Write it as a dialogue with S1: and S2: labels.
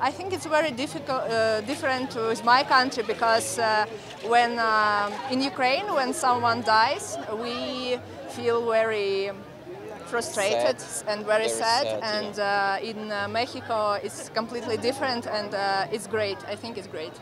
S1: I think it's very difficult, uh, different with my country because uh, when uh, in Ukraine, when someone dies, we feel very frustrated
S2: Sad.
S1: and very,
S2: Very
S1: sad.
S2: sad,
S1: and uh, in uh, Mexico, it's completely different, and uh, it's great. I think it's great.